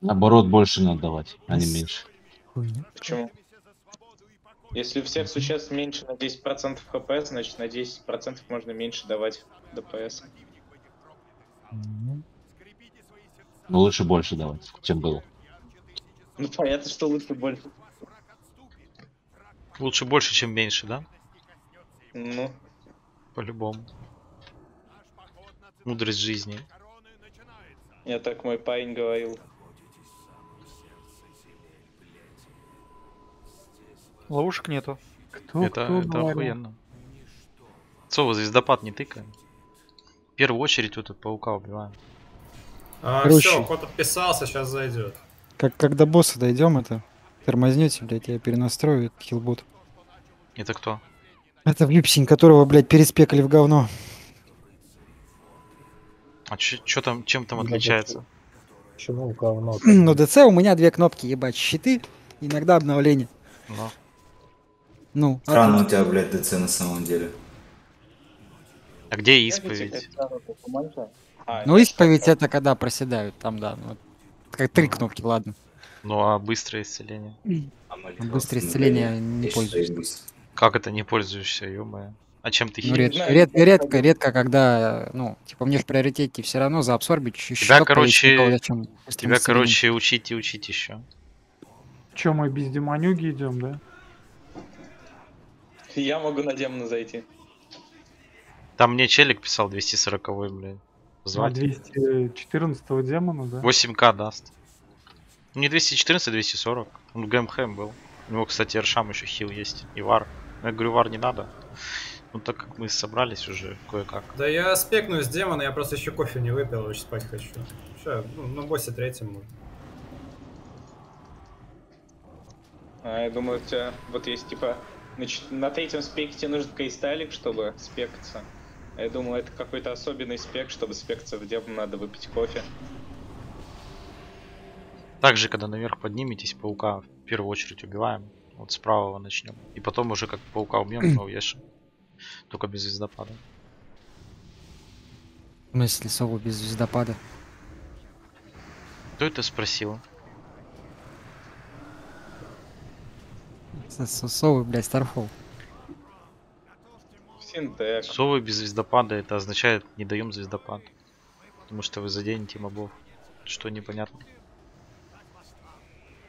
Наоборот, больше надо давать, а не меньше. Хуйня. Почему? Если у всех существ меньше на 10% хп, значит на 10% можно меньше давать ДПС. Но лучше больше давать, чем было. Ну понятно, что лучше больше. Лучше больше, чем меньше, да? Ну, По-любому. Мудрость жизни. я так мой парень говорил. Ловушек нету. Кто, это кто это говорил? охуенно. Сова, звездопад не тыкаем. В первую очередь вот этот паука убиваем. А, Короче. все, кот отписался, сейчас зайдет. Как, когда босса дойдем, это тормознете, блядь, я перенастрою этот хилбот. Это кто? Это Випсень, которого, блядь, переспекали в говно. А чё там, чем там Ну, отличается? Почему говно? Но ДЦ у меня две кнопки, ебать, щиты, иногда обновление. Ну, Ну, а Странно у тебя, блядь, ДЦ на самом деле. а где исповедь? А, ну исповедь это когда проседают, там, да. Ну, как три кнопки, ладно. Ну а быстрое исцеление? Быстрое исцеление не пользуюсь. Как это не пользуешься, ё А чем ты Ну, хилишь? ред- знаю, ред- я редко, редко, когда, ну, типа, мне в приоритете все равно заабсорбить чуть-чуть. Тебя, короче, никого Тебя, короче, учить и учить еще. Че, мы без демонюги идем, да? Я могу на демона зайти. Там мне челик писал 240 блядь. На Звать. 214 демона, да? 8к даст. Ну, Не 214, а 240. Он в ГМХМ был. У него, кстати, Аршам еще хил есть. И вар. Ну, я говорю, вар не надо. Ну, так как мы собрались уже кое-как. Да я спекну с демона, я просто еще кофе не выпил, очень спать хочу. Все, ну, на боссе третьем можно. А я думаю, у тебя вот есть типа на, чет- на третьем спеке тебе нужен кристаллик, чтобы спекаться. А я думаю, это какой-то особенный спек, чтобы спекаться в демон надо выпить кофе. Также, когда наверх подниметесь, паука в первую очередь убиваем. Вот с правого начнем. И потом уже как паука убьем, его вешаем. Только без звездопада. В смысле, сову без звездопада. Кто это спросил? С- с- Совы, блядь, Старфол. Синтек. Совы без звездопада это означает не даем звездопад. Потому что вы заденете мобов. Что непонятно.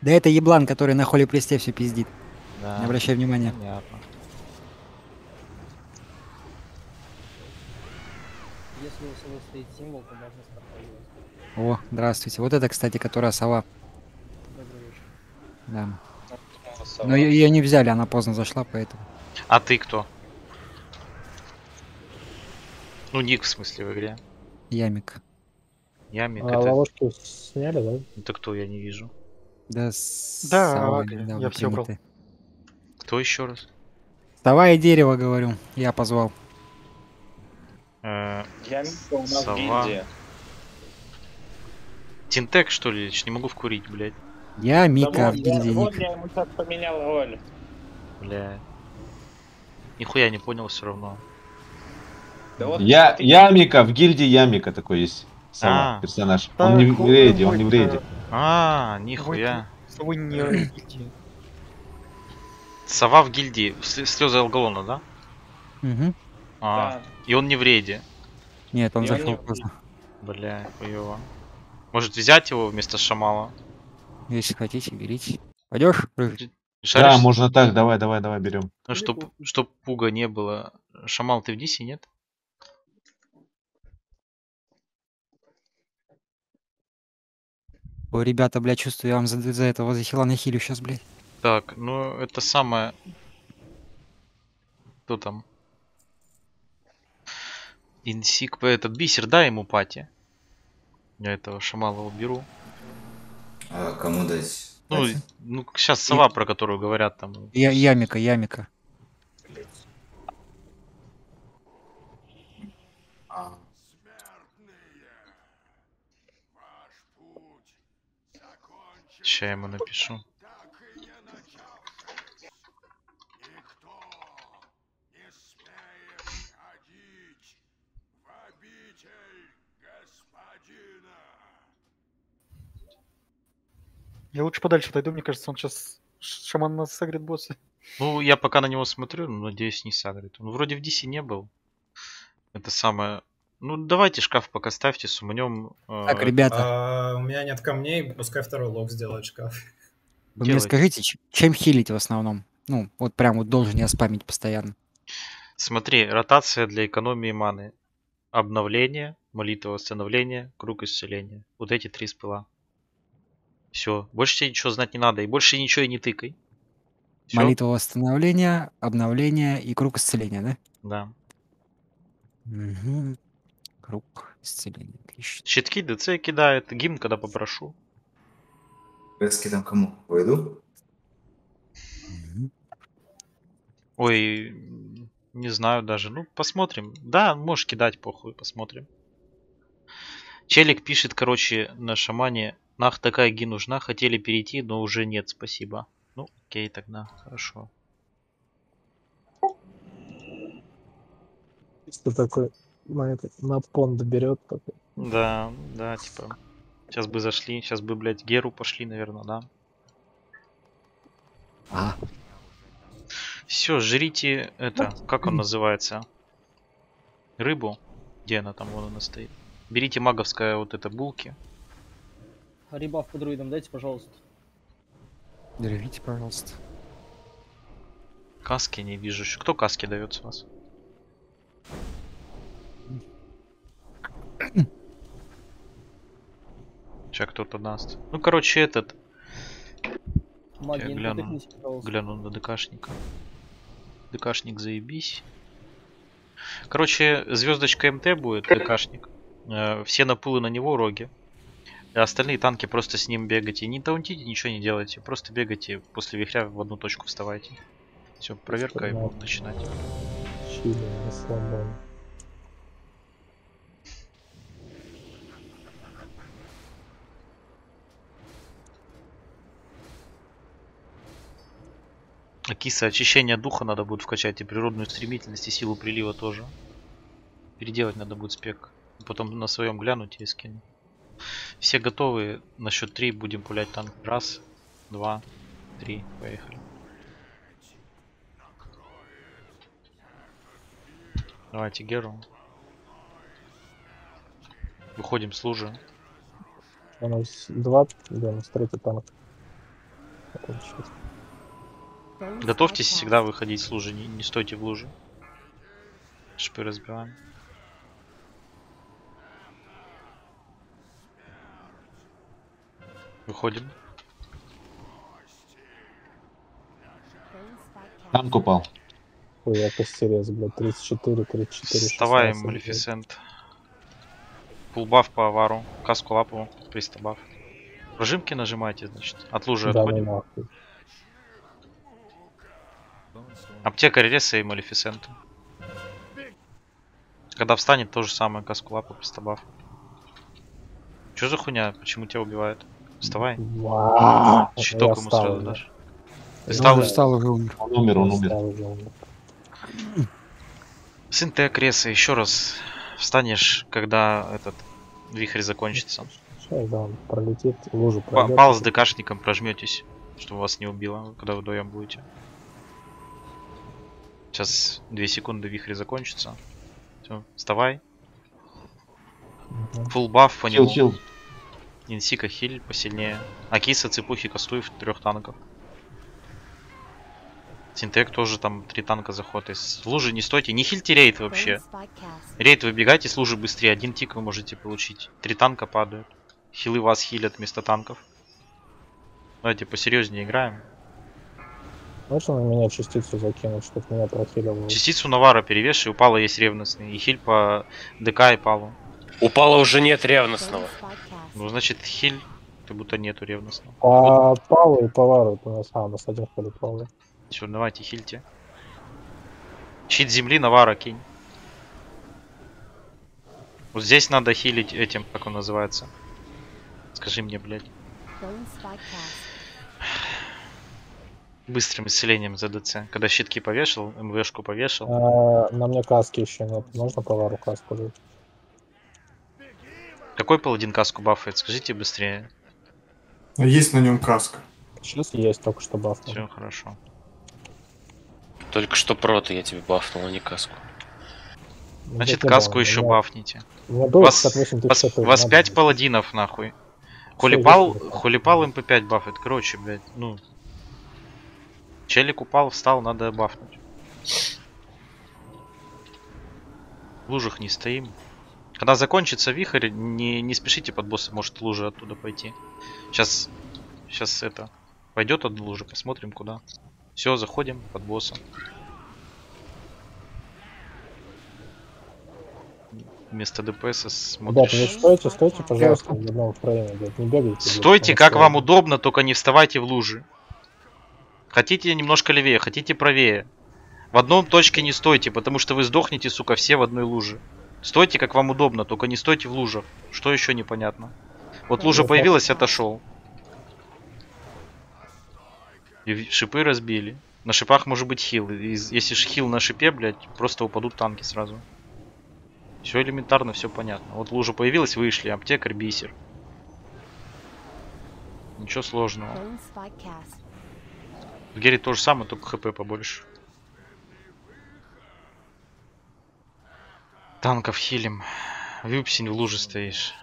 Да это еблан, который на холе престе все пиздит. Да. Не обращай внимания. Понятно. Если у совы стоит символ, то можно стартовать. О, здравствуйте. Вот это, кстати, которая сова. Добрый вечер. Да. Сова. Но ее, ее не взяли, она поздно зашла, поэтому. А ты кто? Ну, ник в смысле в игре. Ямик. Ямик А это... ловушки сняли, да? Это кто, я не вижу. Да, с... Да, сова Агли, недавно я всё брал. приняты. Кто еще раз? Вставай, дерево, говорю. Я позвал. Э, Я Миша, у нас Сова. гильдия. Тинтек, что ли? Я не могу вкурить, блядь. Я Мика в гильдии вот Ник. я ему сейчас поменял роль. Бля. Нихуя не понял все равно. Да вот Я, ты- Ямика, в гильдии Ямика такой есть. Сама, А. персонаж. Так, Он не в рейде, он не в рейде. А, нихуя. Совы не гильдии. Сова в гильдии. Слезы Алгалона, да? Мгм. А, Да. и он не в рейде. Нет, он зашел поздно. Бля, хуёво. Может взять его вместо Шамала? Если хотите, берите. Пойдешь? Рыжий? Шаришь? Да, можно так, давай, давай, давай, берем. Ну, чтоб, чтоб пуга не было. Шамал, ты в Дисе, нет? Ой, ребята, бля, чувствую, я вам за, за этого за хила нахилю сейчас, блядь. Так, ну это самое... Кто там? Инсик, этот бисер, дай ему пати. Я этого Шамала уберу. А кому дать? Ну, ну сейчас сова, про которую говорят там. Я, ямика, ямика. А, Сейчас я ему напишу. Я лучше подальше отойду, мне кажется, он сейчас шаман нас согрет босса. Ну, я пока на него смотрю, но надеюсь, не сагрит. Он вроде в DC не был. Это самое... Ну, давайте шкаф пока ставьте, сумнем. Так, ребята, А, у меня нет камней, пускай второй лог сделает шкаф. вы мне скажите, чем хилить в основном? Ну, вот прям вот должен я спамить постоянно. Смотри, ротация для экономии маны. Обновление, молитва восстановления, круг исцеления. Вот эти три спыла. Все. Больше тебе ничего знать не надо. И больше ничего и не тыкай. Всё? Молитва восстановления, обновления и круг исцеления, да? Да. Мгм. Круг исцеления, отлично. Щитки ДЦ кидает. Гимн, когда попрошу. Вески там кому? Войду? Мгм. Ой, не знаю даже. Ну, посмотрим. Да, можешь кидать, похуй, посмотрим. Челик пишет, короче, на шамане. Нах, такая ги нужна. Хотели перейти, но уже нет, спасибо. Ну, окей, тогда, хорошо. Что такой на, это, на понд берет такой. Да, да, типа. Сейчас бы зашли, сейчас бы, блядь, Геру пошли, наверное, да. А, Все, жрите это, как он называется? Рыбу. Где она там, вон она стоит. Берите маговское вот это булки. Ребаф по друидам дайте, пожалуйста. деревите, пожалуйста. Каски не вижу. еще. Кто каски дает с вас? Сейчас кто-то даст. Ну, короче, этот. Магия, гляну. натыкнись, пожалуйста. Гляну на ДКшника. ДКшник заебись. Короче, звездочка МТ будет, ДКшник. Э, Все напулы на него роги. А остальные танки просто с ним бегайте. Не таунтите, ничего не делайте. Просто бегайте после вихря в одну точку вставайте. Все, проверка и будем начинать. Чили, киса очищение духа надо будет вкачать и природную стремительность и силу прилива тоже. Переделать надо будет спек. Потом на своем глянуть и скину. Все готовы. На счет три будем пулять танк. Раз, два, три. Поехали. Давайте Геру. Выходим с лужи. У нас два, где у нас третий танк. Готовьтесь всегда выходить с лужи, не, не стойте в луже. Шипы разбиваем. Выходим. Танк упал. Ой, я костерез, блядь, 34, 34, Вставай, 16, блядь. Малефисент. Пулбаф по авару. Каску лапу. Пристабаф. Пружимки нажимайте, значит. От лужи Да отходим. нахуй. Аптекарь Реса и Малефисента. Когда встанет, то же самое. Каску лапу, пристабаф. Чё за хуйня? Почему тебя убивают? Вставай. Вау, Щиток ему встал сразу уже. дашь. Ты Он встал? уже встал, уже умер. Он умер, он умер. встал. Сын ты еще раз встанешь, когда этот вихрь закончится. Сейчас, да, он пролетит, лужу пройдет. Пал с ДКшником прожметесь, чтобы вас не убило, когда вы вдвоем будете. Сейчас две секунды вихрь закончится. Все, вставай. Фулл баф по нему. хил. Инсика хиль посильнее. Акиса цепухи кастуев трех танков. Синтек тоже там три танка заход. Из лужи не стойте. Не хильте рейд вообще. Рейд выбегайте с лужи быстрее. Один тик вы можете получить. Три танка падают. Хилы вас хилят вместо танков. Давайте посерьезнее играем. Можно на меня частицу закинуть, чтобы меня прохиливало? Частицу Навара перевешивай, у Пала есть ревностный. И хиль по ДК и Палу. У Пала уже нет ревностного. Ну, значит, хиль, как будто нету ревностного. По Павлу и Повару у нас, а, у нас один ходит Павла. Все, давайте, хильте. Щит земли Навара кинь. Вот здесь надо хилить этим, как он называется. Скажи мне, блядь. Быстрым исцелением за ДЦ. Когда щитки повешал, МВшку повешал. А, на мне каски еще нет. Можно Повару каску дать? Какой паладин каску бафает? Скажите быстрее. Есть на нем каска. Сейчас есть только что баф. Все хорошо. Только что проты я тебе бафнул, а не каску. Значит, Ну, каску да, еще у меня- бафните. Вас, 58 вас, вас надо 5 будет. паладинов, нахуй. Хулипал. хулипал МП5 бафает. Короче, блядь, ну... Челик упал, встал, надо бафнуть. В лужах не стоим. Когда закончится вихрь, не, не спешите под босса, может лужа оттуда пойти. Сейчас, сейчас это, пойдет одна лужа, посмотрим куда. Все, заходим под босса. Вместо ДПС Ребята, смотришь. не стойте, стойте, пожалуйста, в одном фрейме, блядь, не бегайте. Стойте, как вам удобно, только не вставайте в лужи. Хотите немножко левее, хотите правее. В одном точке не стойте, потому что вы сдохнете, сука, все в одной луже. Стойте, как вам удобно, только не стойте в лужах. Что еще непонятно? Вот лужа появилась, отошел. И шипы разбили. На шипах может быть хил. И Если ж хил на шипе, блядь, просто упадут танки сразу. Все элементарно, все понятно. Вот лужа появилась, вышли, аптекарь, бисер. Ничего сложного. В Гере то же самое, только хп побольше. Танков хилим. Вюпсень в луже стоишь.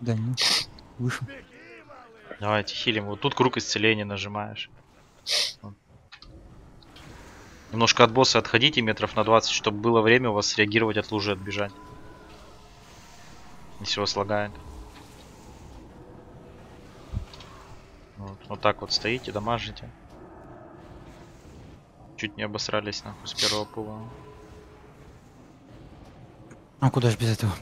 Да нет. Выше. Давайте хилим. Вот тут круг исцеления нажимаешь. Немножко от босса отходите метров на 20, чтобы было время у вас среагировать от лужи отбежать. Если вас лагает. Вот, вот так вот стоите, дамажите. Чуть не обосрались нахуй с первого пула. А куда ж без этого?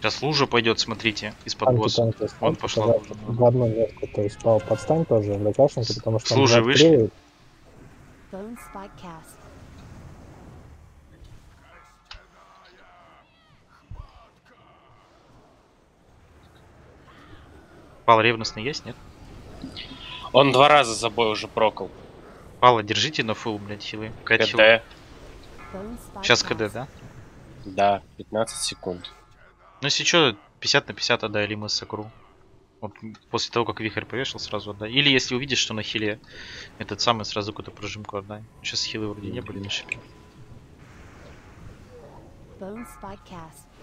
Сейчас лужа пойдет, смотрите, из-под Танки, босса. танки, Он станьте, пошла лужа. В одну метку, то есть Павел, подстань тоже в ДКшнике, потому что С лужи он вышли? открыт. Bone spike cast. Пал ревностный есть, нет? Он два раза за бой уже прокол. Пала, держите на фул, блядь, хил. КД. Сейчас. КД, да? Да, 15 секунд. Ну если что, 50 на 50 отдай Лима Сакру. Вот после того, как вихрь повешал, сразу отдай. Или если увидишь, что на хиле этот самый, сразу какую-то прожимку отдай. Сейчас хилы вроде не были на шипе. Bone spike cast.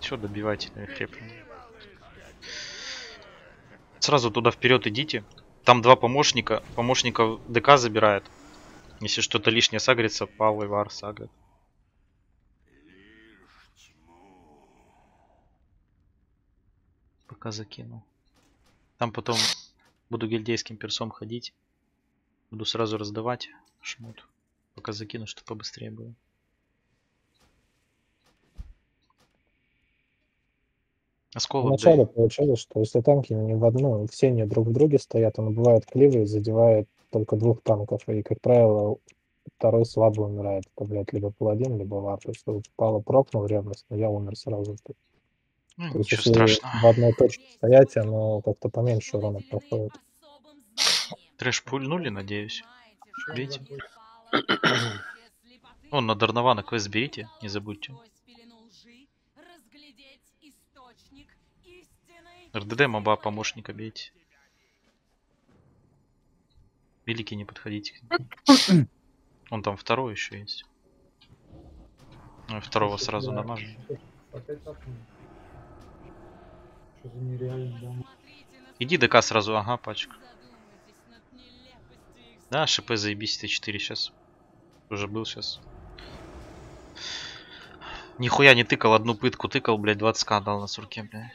Че добивайте хлеб. Сразу туда вперед идите. Там два помощника. Помощника ДК забирает. Если что-то лишнее сагрится, Пал и Вар сагрят. Пока закину. Там потом буду гильдейским персом ходить. Буду сразу раздавать шмут. Пока закину, чтобы побыстрее было. Осколок, да. Вначале получилось, что если танки не в одну, все не друг в друге стоят, он бывает кливый и задевает только двух танков. И, как правило, второй слабо умирает. Это, блядь, либо паладин, либо вар. То есть вот Пало прокнул ревностно, я умер сразу. Ну, То есть, если страшного. в одной точке стоять, оно как-то поменьше урона проходит. Трэш пульнули, надеюсь. Видите? Он на Дарнована квест берите, не забудьте. РДД моба помощника бейте. Великий не подходите. Он там второй еще есть. Ну, и второго сразу дамажим. Иди ДК сразу, ага, пачка. Да, ШП заебись, Т4 сейчас. Уже был сейчас. Нихуя не тыкал, одну пытку тыкал, блядь, 20к дал на сурке, блядь.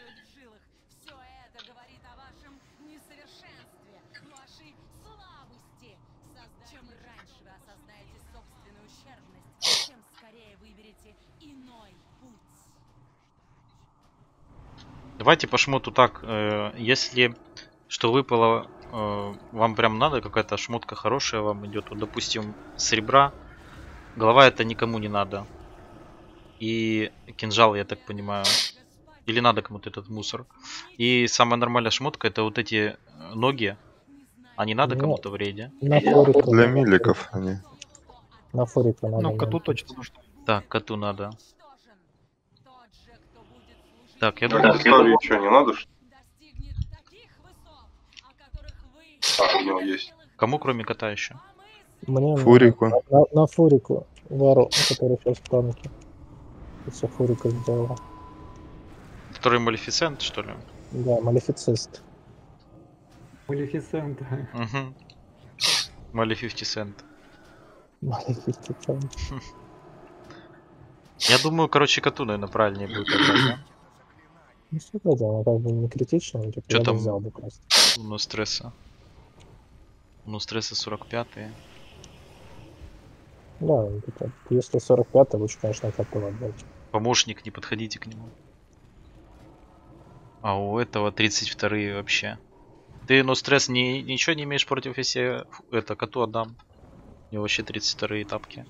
Давайте по шмоту так, э, если что выпало, э, вам прям надо, какая-то шмотка хорошая вам идет, вот, допустим, серебра, голова это никому не надо. и кинжал, я так понимаю. Или надо кому-то этот мусор. И самая нормальная шмотка это вот эти э, ноги. А не надо Ну, кому-то в рейде? Для миликов они. На форику надо. Ну, коту точно нужно. Так, коту надо. Так, я Так, думаю, истории что, не надо, что А, у него есть. кому кроме кота еще? Мне на- Фурику. На, на, на фурику. Вару, который сейчас в танке. Все фурика сделала. Который Малефисент, что ли? Да, малефицист. Малефисент. Угу. Малефифтисент. Малефицент. Я думаю, короче, коту, наверное, правильнее будет отдать, да? Ну, это, она как бы не критичная, но типа я там? взял бы просто. Ну, стресса. Ну, стресса 45 -е. Да, типа, если 45 лучше, конечно, коту отдать. Помощник, не подходите к нему. А у этого 32 вообще. Ты, ну, стресс, не, ничего не имеешь против, если я это коту отдам. У него вообще 32 тапки.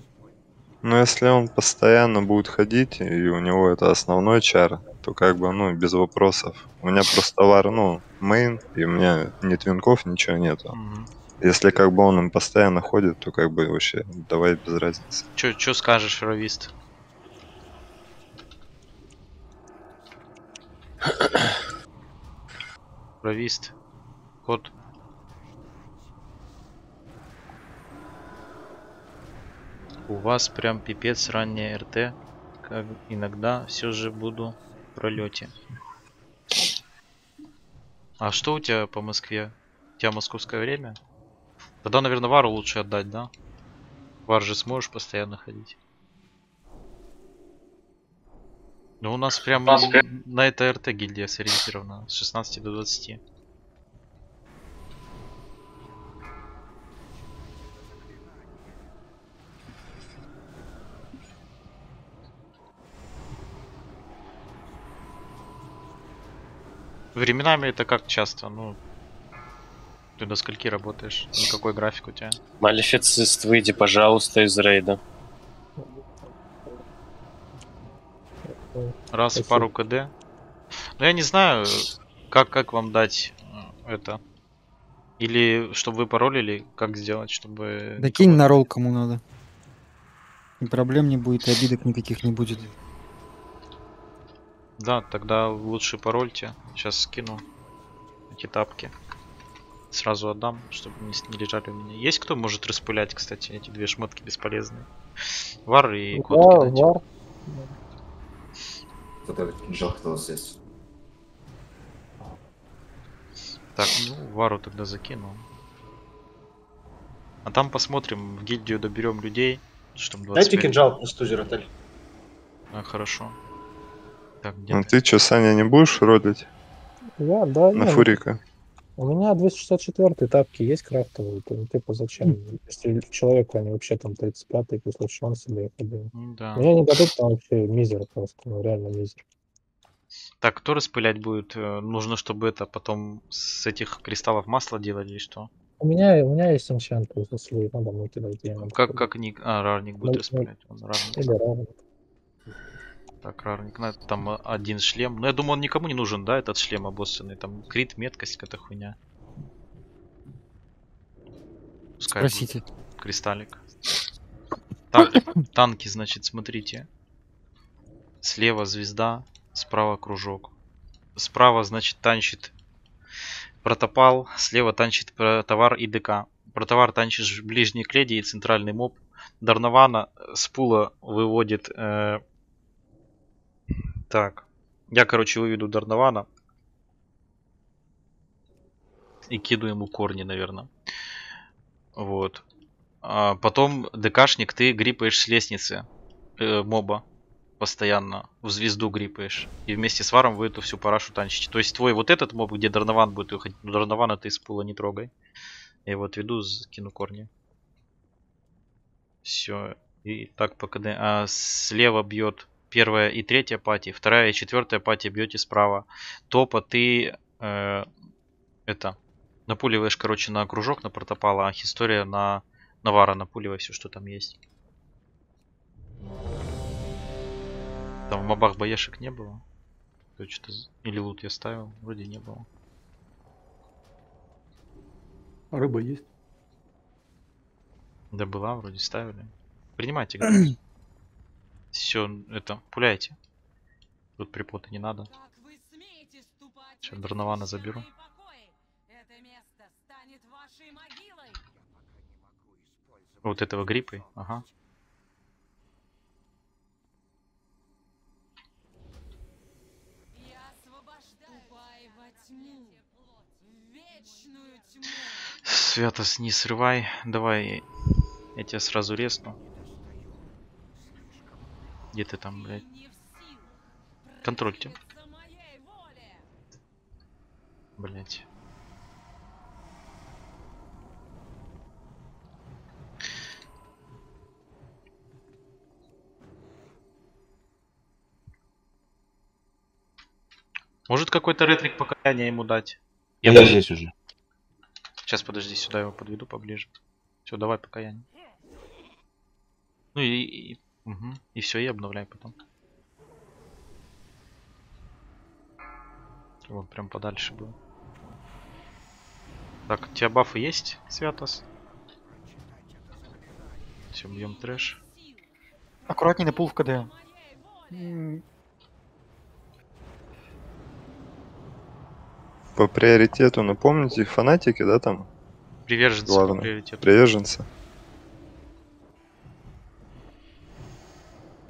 Но если он постоянно будет ходить, и у него это основной чар, то как бы, ну, без вопросов. У меня просто вар, ну, мейн, и у меня ни твинков, ничего нету. Мгм. Если как бы он им постоянно ходит, то как бы вообще давай без разницы. Чё, чё скажешь, Равист? Равист. Кот. У вас прям пипец ранняя РТ. Как иногда все же буду в пролете. А что у тебя по Москве? У тебя московское время? Тогда, наверное, Вару лучше отдать, да? Вар же сможешь постоянно ходить. Ну у нас прям нас н- на это РТ гильдия сориентирована. С 16 до 20. Временами это как часто? Ну, ты до скольки работаешь? На какой график у тебя? Малефицист, выйди, пожалуйста, из рейда. Раз Спасибо. пару КД. Ну я не знаю, как, как вам дать э, это. Или чтобы вы паролили, как сделать, чтобы... Да кинь на ролл кому надо. И проблем не будет, и обидок никаких не будет. Да, тогда лучше парольте. Сейчас скину эти тапки. Сразу отдам, чтобы не, не лежали у меня. Есть кто может распылять, кстати, эти две шмотки бесполезные? Вар и Да, кидать. вар. Этот кинжал здесь. Так, ну, Вару тогда закину. А там посмотрим, в гильдию доберем людей. Что там 25? Дайте кинжал на стузер отель. А, хорошо. Так, где Ну ты? ты что, Саня, не будешь ролить Я, да, на не, фурика? У меня 264 тапки есть крафтовые, то ну, типа зачем? Если человеку они вообще там 35-й, если что, он себе их отдает. М, Да. Мне не дадут там вообще мизер просто, ну реально мизер. Так, кто распылять будет? Э, Нужно, чтобы это потом с этих кристаллов масло делали или что? У меня, у меня есть энчант, если надо мне кидать. Как, как ник? А, рарник будет Ну, распылять. Он рарник. Или равно. Так, рарник. Ну, это там э, один шлем. Но я думаю, он никому не нужен, да, этот шлем обоссанный. Там крит, меткость, какая-то хуйня. Пускай будет Спросите. Кристаллик. Так, танки, значит, смотрите. Слева звезда, справа кружок. Справа, значит, танчит протопал, слева танчит товар и ДК. Про товар танчишь ближний к леди и центральный моб. Дарнована с пула выводит... э, Так. Я, короче, выведу Дарнована. И кину ему корни, наверное. Вот. А потом ДКшник ты грипаешь с лестницы э, моба постоянно. В звезду грипаешь. И вместе с варом вы эту всю парашу танчите. То есть твой вот этот моб, где Дарнован будет выходить, ну Дарнована ты из пула не трогай. Я его отведу, кину корни. Все. И так по КД. А слева бьет первая и третья пати, вторая и четвертая пати бьете справа. Топа ты э, это напуливаешь, короче, на кружок на протопала, а история на Навара напуливай все, что там есть. Там в мобах боешек не было. То что Или лут я ставил, вроде не было. А рыба есть? Да была, вроде ставили. Принимайте, Все, это, пуляйте. Тут припота не надо. Сейчас Дарнована заберу. Вот этого гриппой, ага. Святос, не срывай. Давай, я тебя сразу резну. Где ты там, блядь? Контрольте. Блять. Может какой-то ретрик покаяния ему дать? Я, я здесь уже. Сейчас подожди, сюда его подведу поближе. Все, давай покаяние. Ну и, и, угу. и все, и обновляй потом. Вот прям подальше был. Так, у тебя бафы есть, Святос? Все, бьем трэш. Аккуратней на пул в КД. По приоритету, ну помните, фанатики, да, там? Приверженцы Главное. по приоритету. Приверженцы.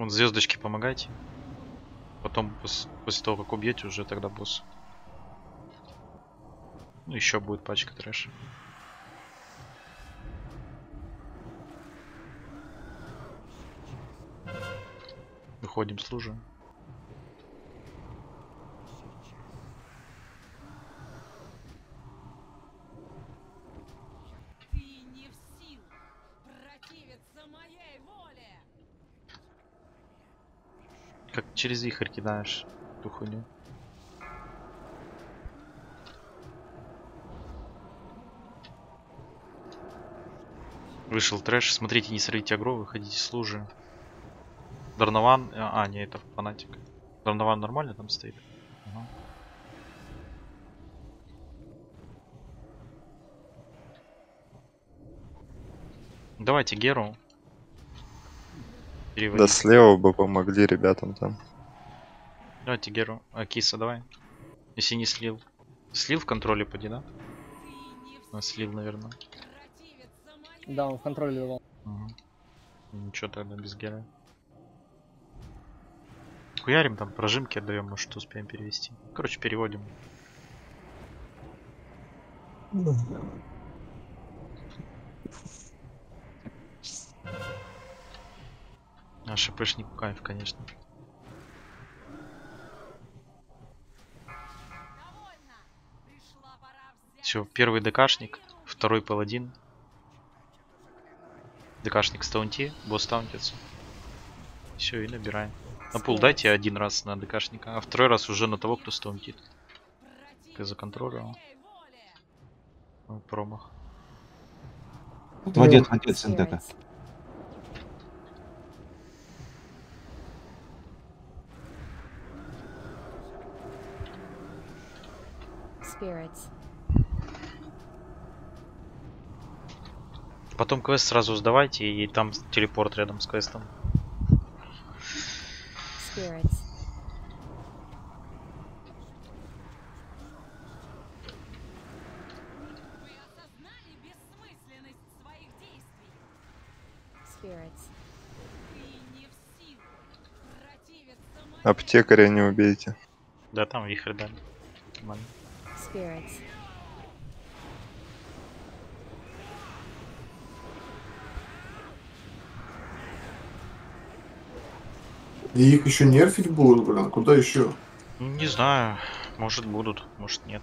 Вон звездочки помогайте. Потом, пос- после того, как убьете, уже тогда босс. Ну, еще будет пачка трэша. Выходим с лужи. Как через вихрь кидаешь эту хуйню. Вышел трэш. Смотрите, не сорвите агро, выходите с лужи. Дарнован. А, не, это фанатик. Дарнован нормально там стоит? Ага. Давайте Геру. Да Переводить. слева бы помогли ребятам там. Давайте Геру. А, Киса, давай. Если не слил. Слил в контроле, поди, да? А, слил, наверное. Да, он в контроле давал. Ничего тогда без Гера. Хуярим там, прожимки отдаем, может успеем перевести. Короче, переводим. А ШПшник кайф, конечно. Все, первый ДКшник, второй паладин. ДКшник стаунти, босс таунтится. Все, и набираем. На пул дайте один раз на ДКшника, а второй раз уже на того, кто стаунтит. Ты законтролировал. Ой, промах. Отводи, отводи от Spirits. Потом квест сразу сдавайте, и там телепорт рядом с квестом. Spirits. Аптекаря не убейте. Да, там вихрь дали. Нормально. Spirits. И их еще нерфить будут, блин, куда еще? Не знаю, может будут, может нет.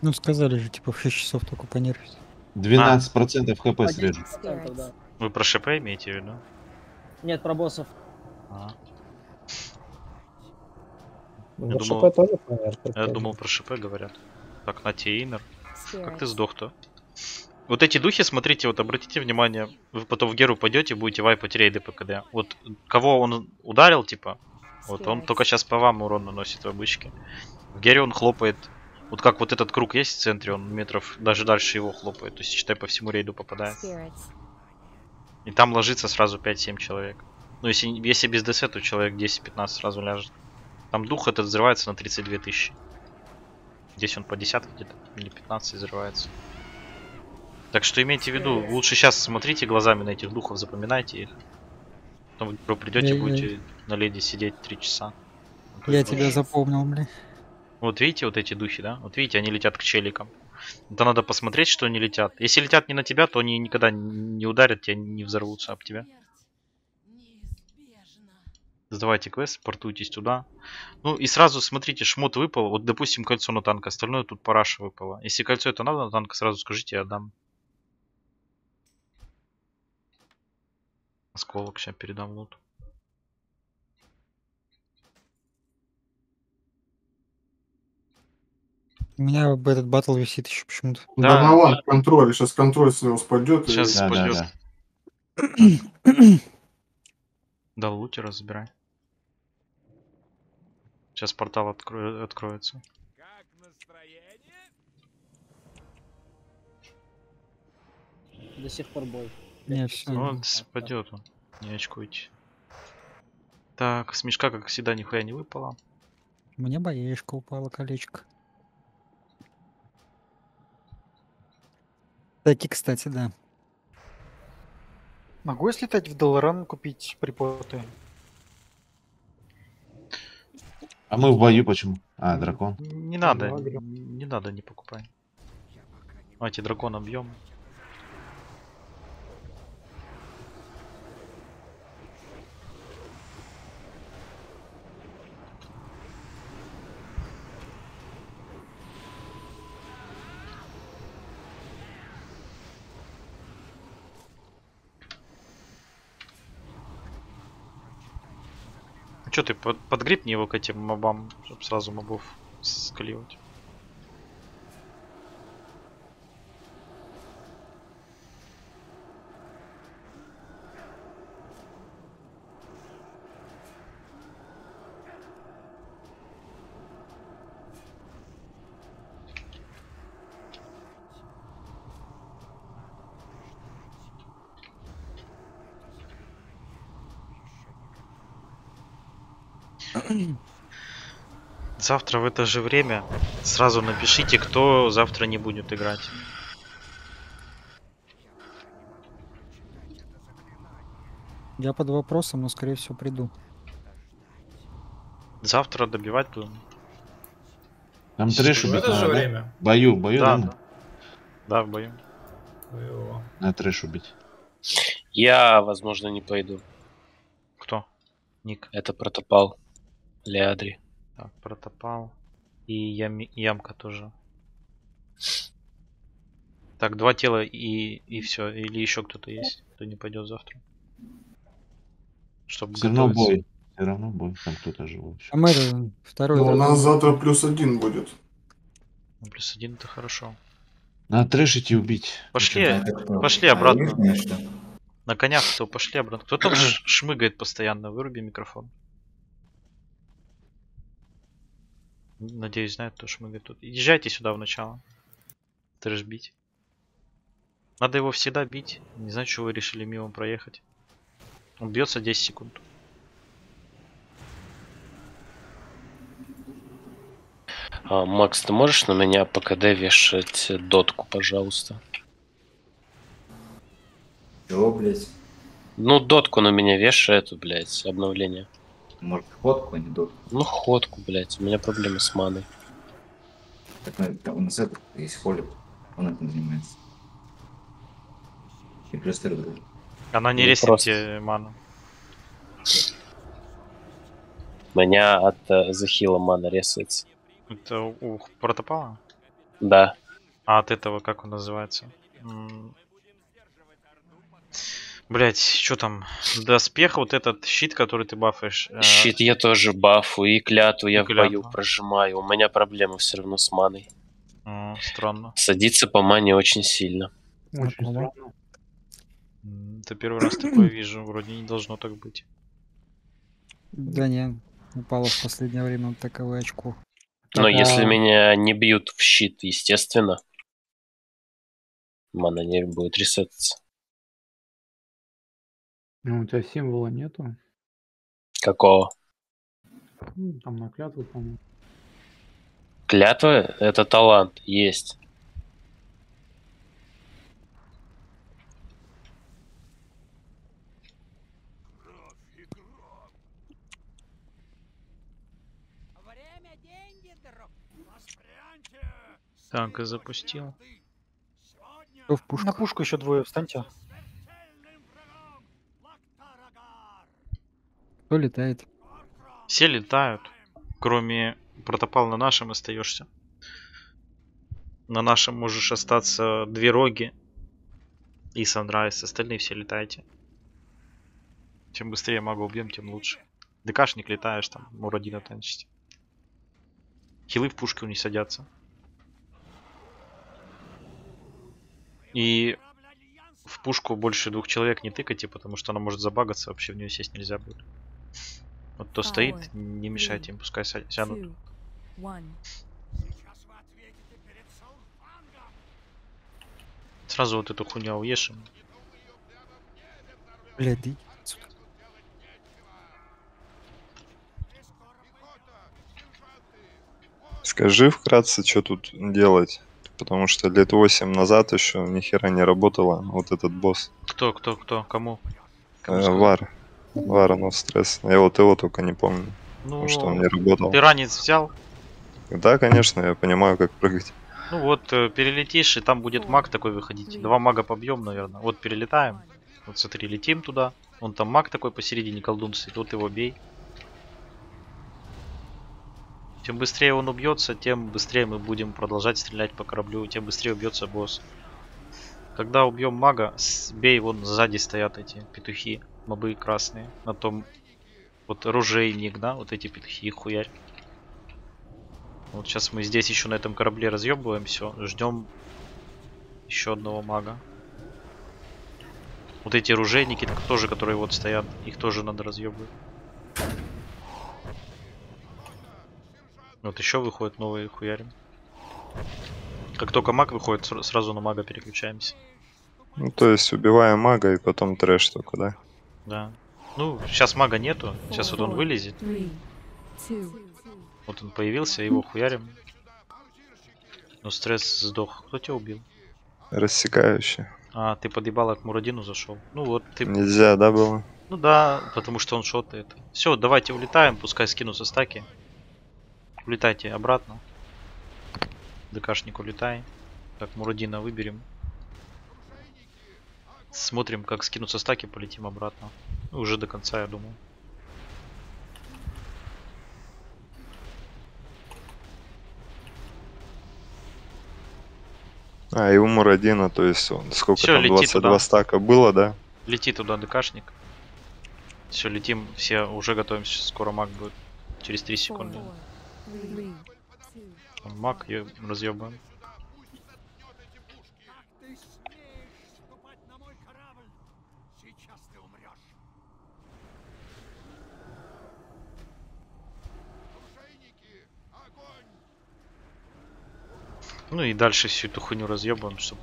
Ну, сказали же, типа, в 6 часов только понервить. 12% хп срежет. Процентов, да. Вы про ШП имеете в виду? Нет, про боссов. А. Ну, Я ШП думал, тоже понятно, я думал про ШП говорят. Так, на Тейнер. Как ты сдох-то? Вот эти духи, смотрите, вот обратите внимание, вы потом в Геру пойдете, будете вайпать рейды ПКД. Вот кого он ударил, типа, Вот он только сейчас по вам урон наносит в обычке. В Гере он хлопает. Вот как вот этот круг есть в центре, он метров даже дальше его хлопает. То есть, считай, по всему рейду попадает. И там ложится сразу 5-7 человек. Ну, если, если без ДС, то человек 10-15 сразу ляжет. Там дух этот взрывается на 32 тысячи. Здесь он по десятке где-то, или 15 взрывается. Так что имейте в виду, лучше сейчас смотрите глазами на этих духов, запоминайте их. Потом вы придете, будете на леди сидеть 3 часа. Ну, Я есть тебя запомнил, бля. Вот видите вот эти духи, да? Вот видите, они летят к челикам. Это надо посмотреть, что они летят. Если летят не на тебя, то они никогда не ударят тебя, не взорвутся об тебя. Сдавайте квест, портуйтесь туда. Ну и сразу смотрите, шмот выпал. Вот, допустим, кольцо на танк, остальное тут параша выпало. Если кольцо это надо на танк, сразу скажите, я дам. Осколок сейчас передам лут. У меня об этот батл висит еще почему-то. Да. Донован контроль. Сейчас контроль с него спадет. и- Сейчас Да, да, спадет. да. Да, лутера забирай. Сейчас портал откро- откроется. До сих пор бой. Не, все. Вот спадет он. Не очкуйте. Так, с мешка, как всегда, нихуя не выпало. Мне боешка упала колечко. Таки, кстати, да. Могу я слетать в Долларан купить припоты? А мы в бою почему? А, дракон. Не надо, не надо, не покупай. Давайте дракона бьем. Че ты под, подгребни его к этим мобам, чтобы сразу мобов скаливать. Завтра в это же время сразу напишите, кто завтра не будет играть. Я под вопросом, но скорее всего приду. Завтра добивать будем. Там трэш В убить это же надо, да? время. Бою, бою, Да, да? да. В бою. На трэш убить. Я, возможно, не пойду. Кто? Ник. Это протопал. Леадри. Так, протопал. И ями- ямка тоже. Так, два тела и, и все. Или еще кто-то есть, кто не пойдет завтра. Чтобы Все равно бой. Все равно бой. Там кто-то живой. А мы это, второй Ну, у нас завтра плюс один будет. Ну, Плюс один это хорошо. Надо трэшить и убить. Пошли, Это пошли А, обратно. ли? На конях кто? Пошли обратно. Кто там шмыгает постоянно? Выруби микрофон. Надеюсь, знает, кто шмыгает тут. Езжайте сюда в начало. Трэш бить. Надо его всегда бить. Не знаю, что вы решили мимо проехать. Он бьется 10 секунд. А, Макс, ты можешь на меня по КД вешать дотку, пожалуйста? Чего, блядь? Ну, дотку на меня вешай эту, блядь, обновление. Может, ходку анекдот? Ну, ходку, блядь, у меня проблемы с маной. Так, у нас этот есть холик. Он этим занимается. И плюс ты. Она не Ну, ресит просто. тебе ману. У меня от э, захила мана ресается. Это у у протопала? Да. А от этого как он называется? Блять, что там? Доспех, вот этот щит, который ты бафаешь. э, Щит я тоже бафу, и клятву я и в бою клятву. прожимаю. У меня проблемы все равно с маной. м, странно. Садится по мане очень сильно. Очень странно. Это первый раз такое вижу, вроде не должно так быть. Да не. упало в последнее время на таковое очко. Но Так, если а- меня не бьют в щит, естественно, мана не будет ресетиться. Ну, у тебя символа нету. Какого? Ну, там на клятву, по-моему. Клятвы — это талант, есть. Так, и запустил. На пушку еще двое встаньте. Кто летает? Все летают, кроме протопал на нашем остаешься. На нашем можешь остаться две роги и Санрайз. Остальные все летайте. Чем быстрее мага убьем, тем лучше. ДКшник летаешь там, Мурадина танчите. Хилы в пушку не садятся. И в пушку больше двух человек не тыкайте, потому что она может забагаться, вообще в нее сесть нельзя будет. Вот кто стоит, не мешайте им, пускай ся- сядут. Сразу вот эту хуйню уешим. Блядь, да иди отсюда. Скажи вкратце, что тут делать. Потому что лет 8 назад еще ни хера не работала вот этот босс. Кто, кто, кто, кому? Кому Э? Вар. Вар, ну стресс. Я вот его только не помню. Ну, потому что он не работал. Ты ранец взял? Да, конечно, я понимаю, как прыгать. Ну вот, э, перелетишь, и там будет маг такой выходить. Два мага побьем, наверное. Вот перелетаем. Вот смотри, летим туда. Он там маг такой посередине колдун стоит, вот его бей. Чем быстрее он убьется, тем быстрее мы будем продолжать стрелять по кораблю, тем быстрее убьется босс. Когда убьем мага, бей, вон сзади стоят эти петухи, мобы красные. На том, вот ружейник, да, вот эти петухи, хуярь. Вот сейчас мы здесь еще на этом корабле разъебываем все, ждем еще одного мага. Вот эти оружейники тоже, которые вот стоят, их тоже надо разъебывать. Вот еще выходят новые хуярим. Как только маг выходит, сра- сразу на мага переключаемся. Ну, то есть убиваем мага и потом трэш только, да? Да. Ну, сейчас мага нету. Сейчас вот он вылезет. Вот он появился, его хуярим. Но стресс сдох. Кто тебя убил? Рассекающий. А, ты подъебало к Мурадину зашел. Ну вот ты. Нельзя, да, было? Ну да, потому что он шотает. Все, давайте улетаем, пускай скинутся стаки. Улетайте обратно. ДКшник улетай. Так, Мурадина выберем. Смотрим, как скинутся стаки, полетим обратно. Уже до конца, я думаю. А, и у Мурадина, то есть он, сколько Всё, там, лети 22 туда. стака было, да? Лети туда, ДКшник. Все, летим, все уже готовимся, скоро маг будет. Через 3 секунды. Маг и разъебаем. Ну и дальше всю эту хуйню разъебаем, чтобы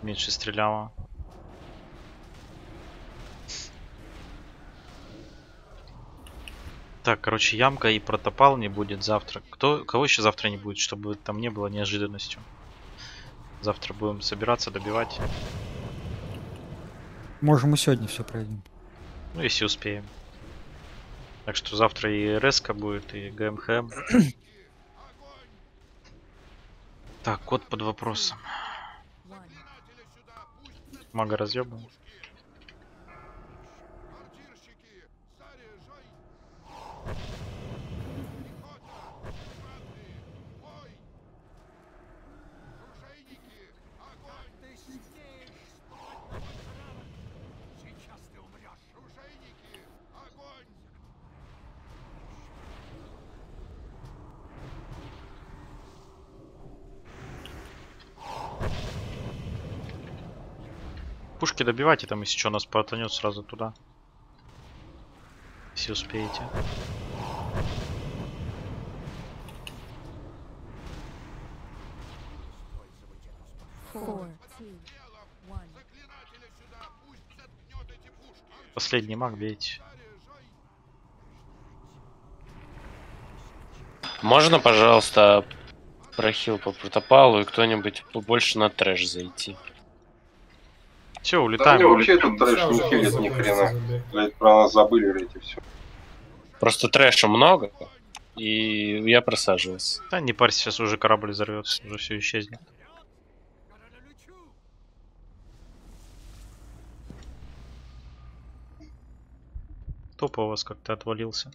меньше стреляло. Так, короче, ямка и протопал не будет завтра. Кто, кого еще завтра не будет, чтобы там не было неожиданностью? Завтра будем собираться, добивать. Можем и сегодня все пройдем. Ну, если успеем. Так что завтра и РСК будет, и ГМХМ. Так, код под вопросом. Мага разъебаем. Попробуйте добивайте, там если что, нас потонет сразу туда. Если успеете. Последний маг, бейте. Можно, пожалуйста, прохил по протопалу и кто-нибудь побольше на трэш зайти? Все, Да улетаем. не, вообще этот трэш не хилит ни хрена. Блять, про нас забыли, блять, и все. Просто трэша много, и я просаживаюсь. Да не парься, сейчас уже корабль взорвется, уже все исчезнет. Топа у вас как-то отвалился.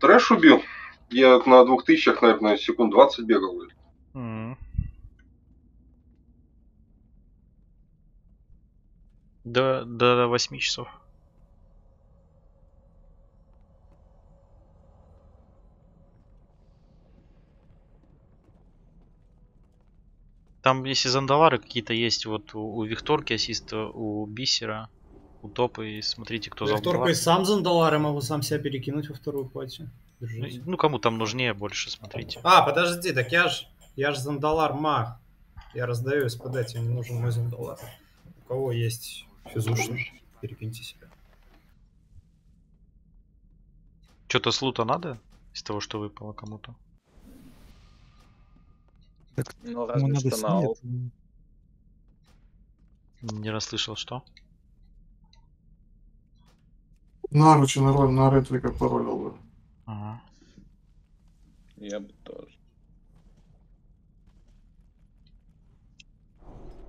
Трэш убил. Я на двух тысячах, наверное, секунд 20 бегал. блядь. М. До, до 8 часов. Там, если зандалары какие-то есть, вот у, у Викторки ассиста, у Бисера, у Топы, и смотрите, кто только зандалар. и сам Зандалар, я могу сам себя перекинуть во вторую пати. Держите. Ну, кому там нужнее больше, смотрите. А, подожди, так я ж, я ж Зандалар маг. Я раздаю СПД, тебе не нужен мой Зандалар. У кого есть физушный, перекиньте себя. Что-то с лута надо? Из того, что выпало кому-то? Так, Ну, разве надо что на снять. оп. Не расслышал, что? Наручи на, роль- на ретрика паролил бы. Ага. Я бы тоже.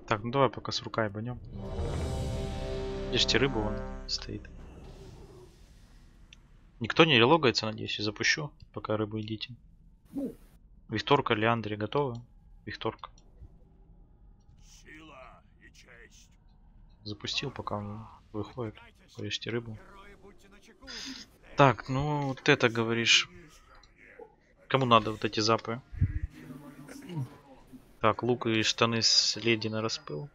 Так, ну давай пока с рукой банем. Ешьте рыбу, вон стоит. Никто не релогается, надеюсь, я запущу, пока рыбу едите. Викторка, Леандри готовы? Викторка. Запустил, пока он выходит. Поешьте рыбу. Так, ну вот это говоришь. Кому надо вот эти запы? Так, лук и штаны с леди на распыл.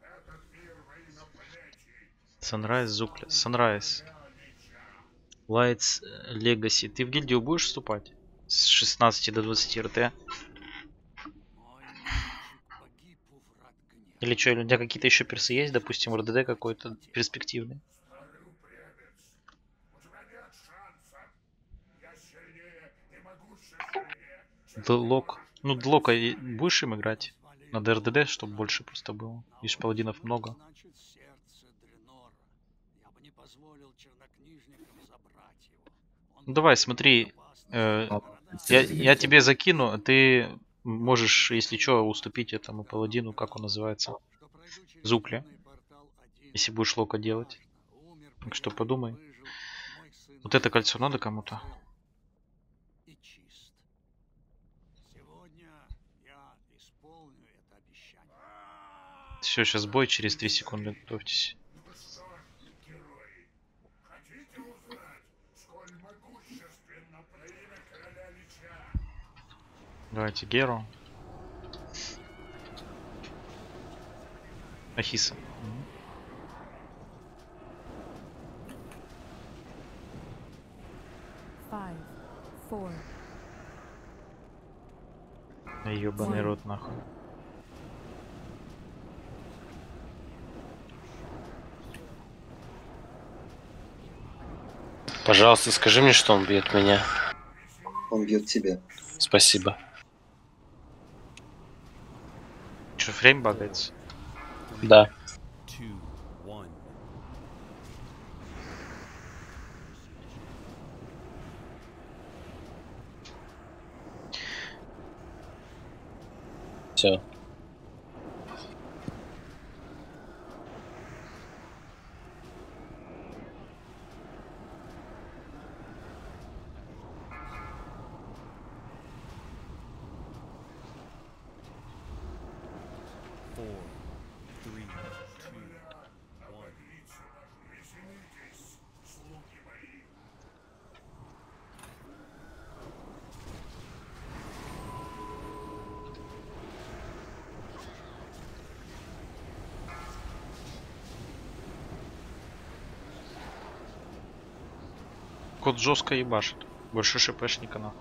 Sunrise, Зукля. Sunrise. Lights, э, Legacy. Ты в гильдию будешь вступать? С 16 до 20 РТ? Или что, у тебя какие-то еще персы есть? Допустим, РДД какой-то перспективный. Длок. Ну, Длока будешь им играть? Надо РДД, чтобы больше просто было. Видишь, паладинов много. Ну, давай, смотри. э, я, я тебе закину, а ты можешь, если что, уступить этому паладину, как он называется? Зукле. Если будешь лока делать. Так что подумай. Вот это кольцо надо кому-то? Все, сейчас бой, через 3 секунды готовьтесь. Давайте Геру. Ахиса. Ебаный рот нахуй. Пожалуйста, скажи мне, что он бьет меня. Он бьет тебя. Спасибо. Че, фрейм багается? Да. Все. Кот жестко ебашит. Больше шипешника нахуй.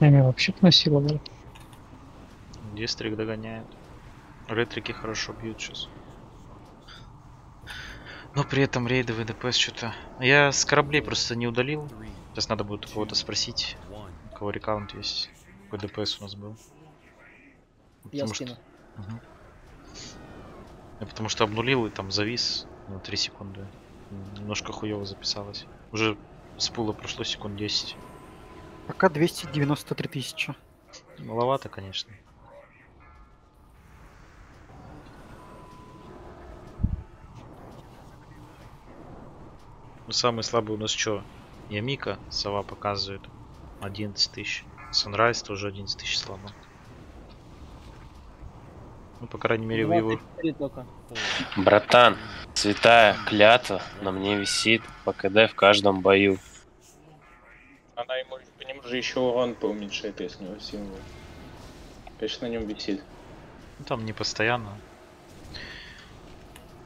Нами вообще насиловали. Дистрик догоняет. Ретрики хорошо бьют сейчас. Но при этом рейдовый ДПС что-то... Я с кораблей просто не удалил. Сейчас надо будет у кого-то спросить, у кого рекаунт есть. Какой ДПС у нас был. Я Потому что- скину. Мгм. Я потому что обнулил и там завис на 3 секунды. Немножко хуево записалось. Уже с пула прошло секунд 10. Пока 293 тысячи. Маловато, конечно. Ну, самый слабый у нас что? Ямика, сова показывает 11 тысяч. Sunrise тоже 11 тысяч слабо. Ну, по крайней мере, вы его... 24 только. Братан, святая клятва на мне висит по КД в каждом бою. Она ему по нему же еще урон поуменьшает, если у него символ. Конечно, на нем висит. Ну, там не постоянно.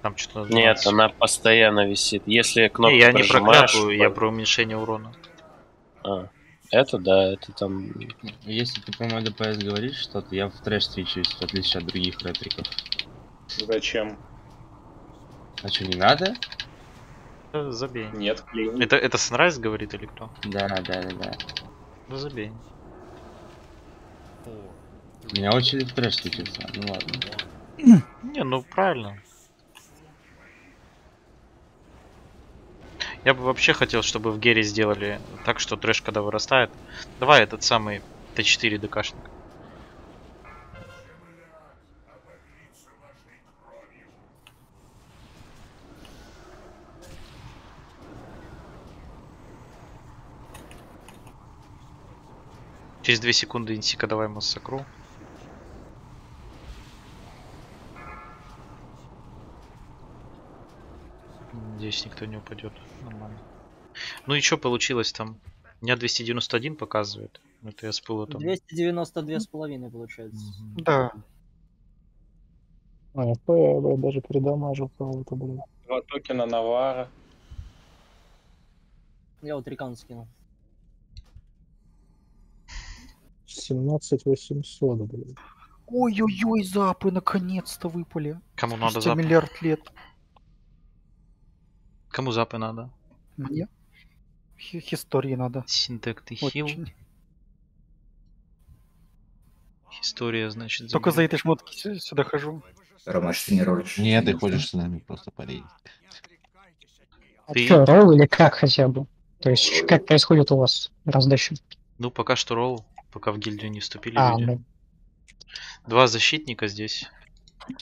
Там что-то Нет, нажимается. она постоянно висит. Если кнопку Не, я не про клятву, я про уменьшение урона. А, это да, это там... Если ты мой ДПС говоришь что-то, я в трэш свечусь, в отличие от других ретриков. Зачем? А что, не надо? Забей. Нет, клин. Это, это Sunrise говорит или кто? Да, да, да, да. Да забей. Меня учили в трэш свечиться. Ну ладно. Не, ну правильно. Я бы вообще хотел, чтобы в Гере сделали так, что трэш, когда вырастает. Давай этот самый Т4 ДКшник. Через 2 секунды инсика давай массакру. Надеюсь, никто не упадет. Нормально. Ну и что получилось там? У меня 291 показывает. Это я с там. 292 с половиной получается. Да. А, ФП я даже передамажил кого-то, блин. Два токена Навара. Я вот рекаунт скинул. 17 800, блин. Ой-ой-ой, запы наконец-то выпали. Кому надо Спустя запы? миллиард лет. Кому запы надо? Мне? Хи- Истории надо. Синтек ты хил. Очень. История, значит, Только за этой шмотки сю- сюда хожу. Ромаш, ты не ролишь. Нет, ты ходишь с нами просто парень. А Ты- что, ролл или как хотя бы? То есть, как происходит у вас раздача? Ну, пока что ролл, пока в гильдию не вступили А, люди. ну, Два защитника здесь.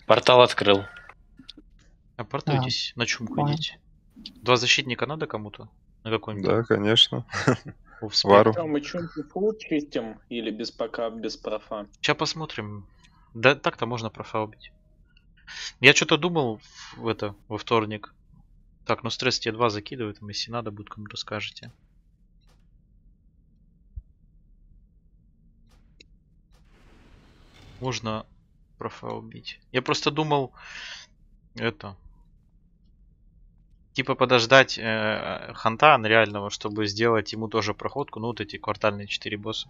Портал открыл. Апортуйтесь, на чем понял. ходить? Два защитника надо кому-то? На какой-нибудь? Да, конечно. Вару. Мы фул чистим или без пока, без профа? Сейчас посмотрим. Да так-то можно профа убить. Я что-то думал в это во вторник. Так, ну стресс тебе два закидывают, там, если надо будет кому-то скажете. Можно профа убить. Я просто думал это типа подождать э, ханта реального, чтобы сделать ему тоже проходку, ну вот эти квартальные 4 босса,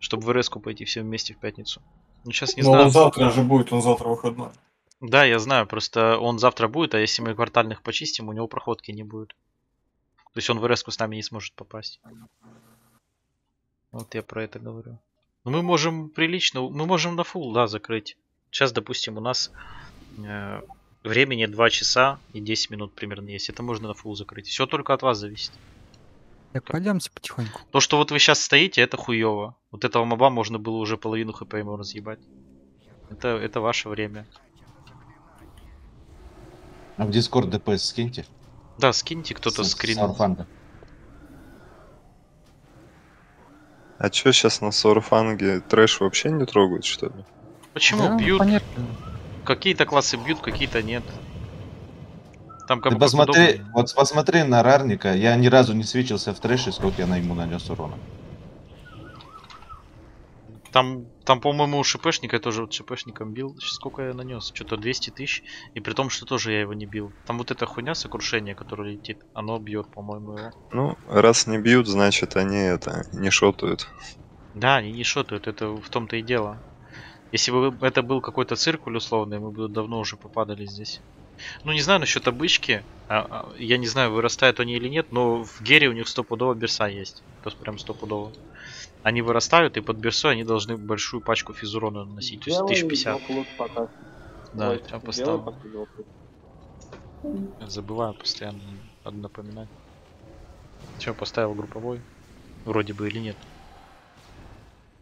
чтобы в РС-ку пойти все вместе в пятницу. Ну сейчас не Но знаю. он завтра же будет, он завтра выходной. Да, я знаю, просто он завтра будет, а если мы квартальных почистим, у него проходки не будет. То есть он в РС-ку с нами не сможет попасть. Вот я про это говорю. Ну, Мы можем прилично, мы можем на фул, да, закрыть. Сейчас, допустим, у нас э, времени 2 часа и 10 минут примерно есть. Это можно на фул закрыть. Все только от вас зависит. Так, пойдемте потихоньку. То, что вот вы сейчас стоите, это хуево. Вот этого моба можно было уже половину хп ему разъебать. Это, это ваше время. А в Discord ДПС скиньте. Да, скиньте кто-то скрин. Саурфанга. А чё сейчас на Саурфанге трэш вообще не трогают, что ли? Почему Да, бьют? понятно. Какие-то классы бьют, какие-то нет. Там Ты как посмотри, удобно. вот посмотри на Рарника. Я ни разу не свечился в трэше, сколько я на ему нанес урона. Там, там, по-моему, шипешника я тоже вот шипешником бил. Сколько я нанес? Что-то 200 тысяч. И при том, что тоже я его не бил. Там вот эта хуйня сокрушение, которое летит, оно бьет, по-моему, его. Ну, раз не бьют, значит они это не шотают. Да, они не шотают, это в том-то и дело. Если бы это был какой-то циркуль условный, мы бы давно уже попадали здесь. Ну, не знаю насчет обычки. а- а, я не знаю, вырастают они или нет, но в Гере у них стопудово берса есть. То есть прям стопудово. Они вырастают, и под берсой они должны большую пачку физурона наносить. То есть 1050. Да, Ой, делай поставил. забываю постоянно, надо напоминать. Че, поставил групповой? Вроде бы или нет.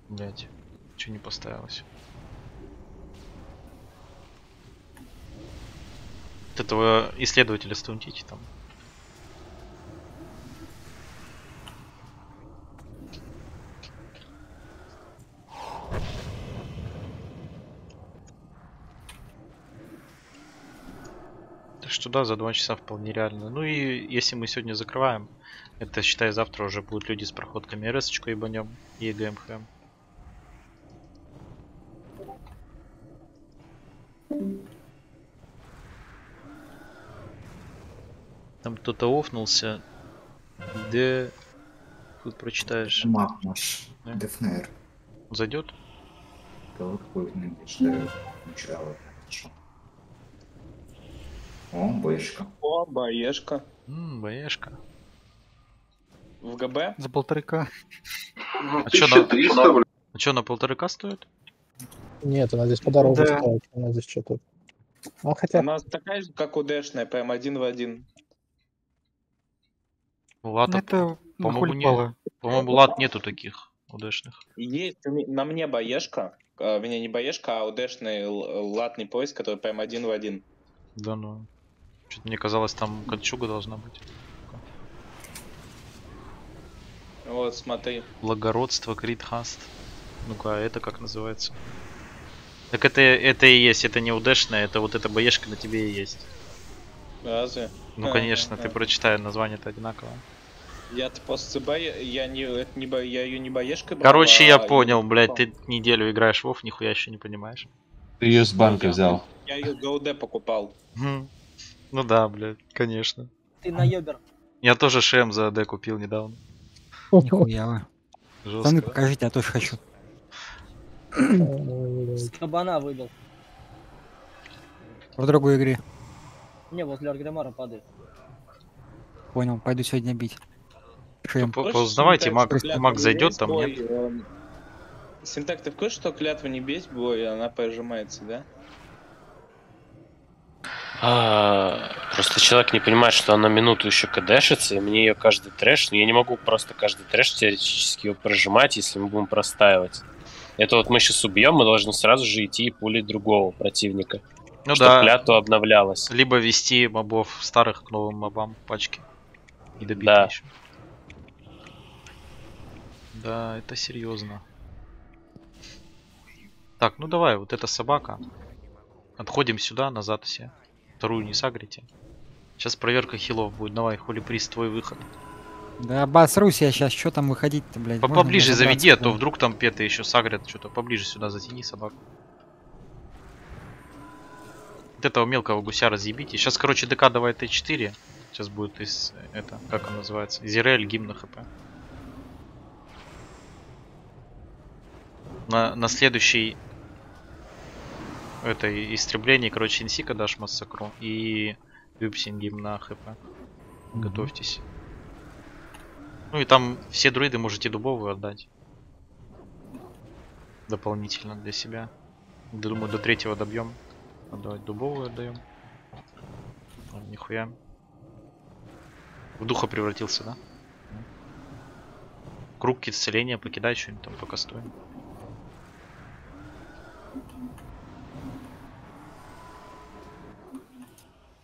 Блять, что не поставилось? Вот этого исследователя стунтите там. Что да, за два часа вполне реально. Ну и если мы сегодня закрываем, это считай завтра уже будут люди с проходками РС-очку ебанем и ГМХМ. Там кто-то офнулся. Где... Тут прочитаешь. Маг наш. Да? Дефнер. Зайдет? Да какой надежда. Начало. Хорошо. О, бэшка. О, баешка. Ммм, боешка. В ГБ? За полторы к. А чё на... А на полторы к стоит? Нет, она здесь подороже Да. стоит. Она здесь что-то... А хотя... Она такая же, как у Дэшная, прям один в один. Лата, Это по-моему, не... По-моему, лат нету таких удешных. Есть у на мне баешка, а, вернее не баешка, а удешный л- латный пояс, который прям один в один. Да ну. Что-то мне казалось, там кольчуга должна быть. Вот, смотри. Благородство, критхаст. Ну-ка, а это как называется? Так это, это и есть, это не удешная, это вот эта боешка на тебе и есть. Разве? Ну, А, конечно, а, ты а. прочитай, название-то одинаковое. Я-то просто бая... я не, это не бо- я ее не баешкой брал, Короче, я а понял, блядь, покупал. ты неделю играешь в Вов, нихуя еще не понимаешь. Ты ее с банка взял. Я ее ГУД покупал. Ну да, блядь, конечно. Ты наебер. Я тоже шем за АД купил недавно. Нихуя. Пацаны, покажите, я тоже хочу. С кабана выбил. В другой игре. Не, возле Аргремара падает. Понял, пойду сегодня бить. Шем. По- Поузнавайте, маг, маг зайдет там, бой, нет? эм, Синтак, ты в курсе, что клятва не бей бой, она пожимается, да? А, просто человек не понимает, что она минуту еще кадешится, и мне ее каждый трэш, но я не могу просто каждый трэш теоретически его прожимать, если мы будем простаивать. Это вот мы сейчас убьем, мы должны сразу же идти и пулить другого противника. Ну чтоб да. клятва обновлялась. Либо вести мобов старых к новым мобам пачки. И добить Да. еще. Да, это серьезно. Так, ну давай, вот эта собака. Отходим сюда, назад все. Вторую не сагрите. Сейчас проверка хилов будет. Давай, холиприз, твой выход. Да обосрусь я сейчас, что там выходить-то, блядь? По- Поближе заведи, а то вдруг там петы еще сагрят что-то. Поближе сюда затяни собаку. Вот этого мелкого гуся разъебите. Сейчас, короче, ДК давай Т4. Сейчас будет из, это, как он называется? Зирель, гимн на хп. На, на следующий это истребление, короче, инсика дашь массакру и Люпсин гимн на хп. Готовьтесь. Ну и там все друиды можете дубовую отдать. Дополнительно для себя. Думаю, до третьего добьем. Отдавать дубовую отдаем. О, нихуя. В духа превратился, да? Круг исцеления покидай что-нибудь там пока стоим.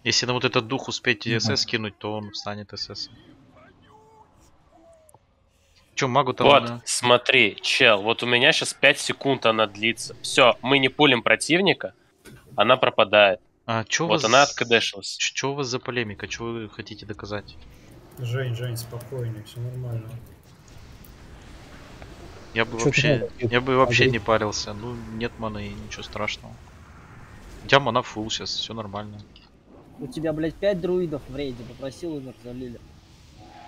Если на вот этот дух успеть СС кинуть, то он станет СС. Че, магу там Вот, надо? смотри, чел, вот у меня сейчас 5 секунд она длится. Все, мы не пулим противника, она пропадает. А, чё вот вас- она откадешилась. Что у вас за полемика? Что вы хотите доказать? Жень, Жень, спокойнее, все нормально. Я бы Чё вообще, я бы вообще не парился. Ну, нет маны, ничего страшного. У тебя мана фул сейчас, все нормально. У тебя, блядь, пять друидов в рейде. Попросил, умер, залили.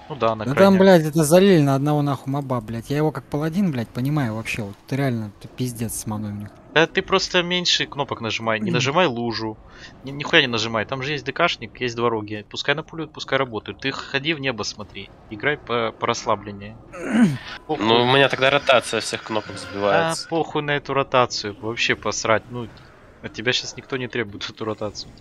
Ну да, на крайняк. там, блядь, это залили на одного нахуй моба, блядь. Я его как паладин, блядь, понимаю вообще. Вот ты реально ты пиздец с маной у них. Да ты просто меньше кнопок нажимай. Не нажимай лужу. Ни, нихуя не нажимай. Там же есть ДКшник, есть двороги. Пускай напулют, пускай работают. Ты ходи в небо смотри. Играй по, по расслабленнее. Похуй. Ну, у меня тогда ротация всех кнопок А, сбивается. похуй на эту ротацию. Вообще посрать. Ну, от тебя сейчас никто не требует эту ротацию.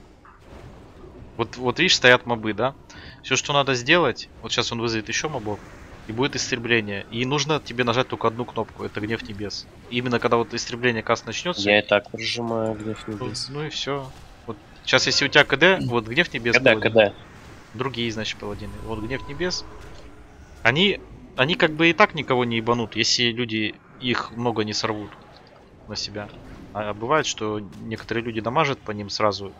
Вот, вот видишь, стоят мобы, да? Все, что надо сделать, вот сейчас он вызовет еще мобов, и будет истребление. И нужно тебе нажать только одну кнопку, это гнев небес. И именно когда вот истребление каст начнется. Я и так прожимаю гнев небес. Ну и все. Вот сейчас, если у тебя КД, вот гнев небес. КД, паладин. КД. Другие, значит, паладины. Вот гнев небес. Они, они как бы и так никого не ебанут, если люди их много не сорвут на себя. А бывает, что некоторые люди дамажат по ним сразу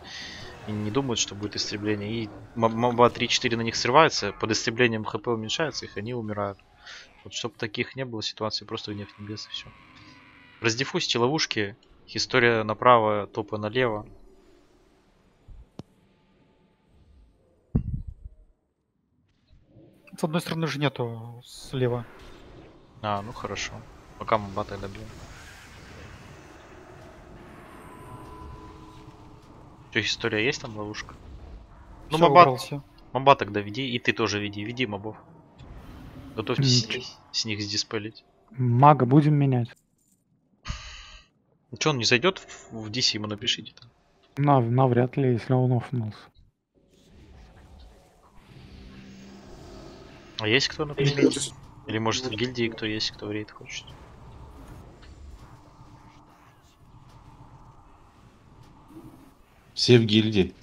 и не думают, что будет истребление. И моба 3-4 на них срывается, под истреблением хп уменьшается их, они умирают. Вот чтобы таких не было ситуаций, просто гнев небес и все. Раздиффузьте ловушки, история направо, топы налево. С одной стороны же нету слева. А, ну хорошо. Пока моба тогда бьем. Что, история есть там ловушка? Ну, Всё, моба, убрал всё. моба тогда веди, и ты тоже веди, веди мобов. Готовьтесь М, с, с них сдиспелить. Мага будем менять. Ну что, он не зайдет в, в DC, ему напишите там. Нав- навряд ли, если он офнулся. А есть кто, например? Или может в гильдии кто есть, кто в рейд хочет? Все в гильдии.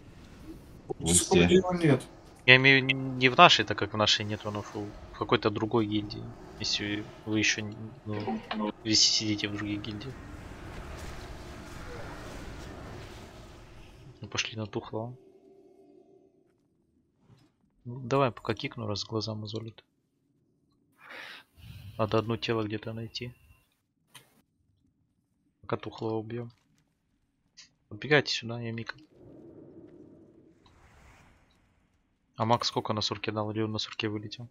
В инсте. его нет? Я имею не- не в нашей, так как в нашей нет но в какой-то другой гильдии. Если вы еще не- ну, если сидите в других гильдиях. Ну, пошли на тухлого. Ну, давай пока кикну, раз глаза мозолят. Надо одно тело где-то найти. Пока тухлого убьем. Подбегайте сюда, я миком. А Макс сколько на сурке дал? Или он на сурке вылетел?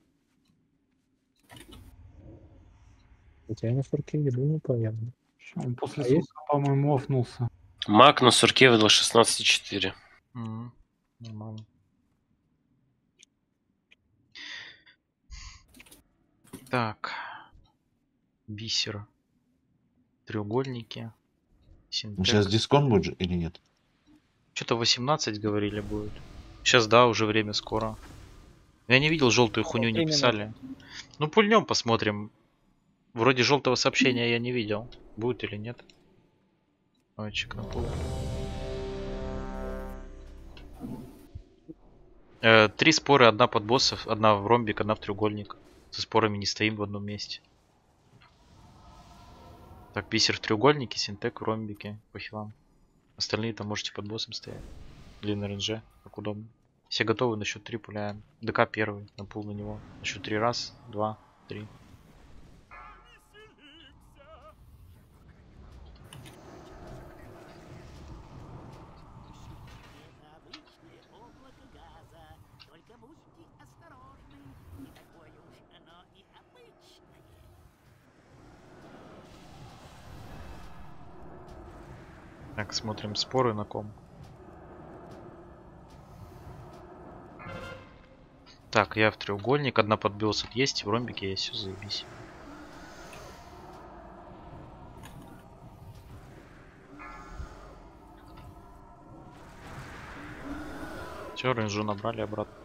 Хотя я на сурке еду непонятно. Он после А сука, по-моему, офнулся. Мак на сурке выдал 16,4. Мгм. Нормально. Так. Бисер. Треугольники. Сейчас дискон будет же или нет? Что-то 18 говорили будет. Сейчас да, уже время скоро. Я не видел желтую хуйню, не писали. Ну пульнем посмотрим. Вроде желтого сообщения я не видел. Будет или нет. Ой, чек на пол. Э, три споры, одна под боссов, одна в ромбик, одна в треугольник. Со спорами не стоим в одном месте. Так, бисер в треугольнике, синтек в ромбике, по хилам. Остальные там можете под боссом стоять. Или на ренже, как удобно. Все готовы, на счет 3 пуляем. ДК первый, на пул на него. На счет 3 раз, два, три. Так, смотрим споры на ком. Так, я в треугольник, одна подбился есть, в ромбике есть, все заебись. Все, рейнджу набрали обратно.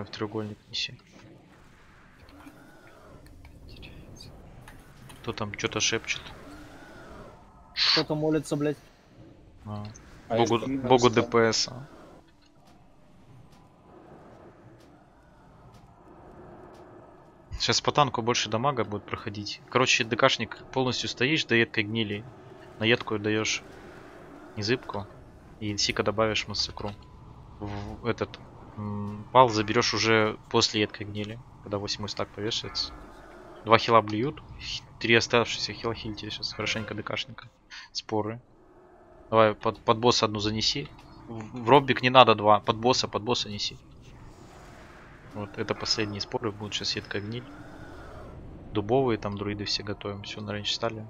давай в треугольник неси. Кто там что-то шепчет? Кто-то молится, блядь. А. А богу богу ДПС. -а. Сейчас по танку больше дамага будет проходить. Короче, ДКшник полностью стоишь до едкой гнили. На едкую даешь незыбку. И инсика добавишь массакру. В этот пал заберешь уже после едкой гнили. Когда восьмой стак повешается. Два хила блюют. Три оставшиеся хила хильте сейчас. Хорошенько ДКшника. Споры. Давай под, под босса одну занеси. В, в роббик не надо два. Под босса, под босса неси. Вот это последние споры будут сейчас едкая гниль. Дубовые там друиды все готовим. Все на рейндж стали.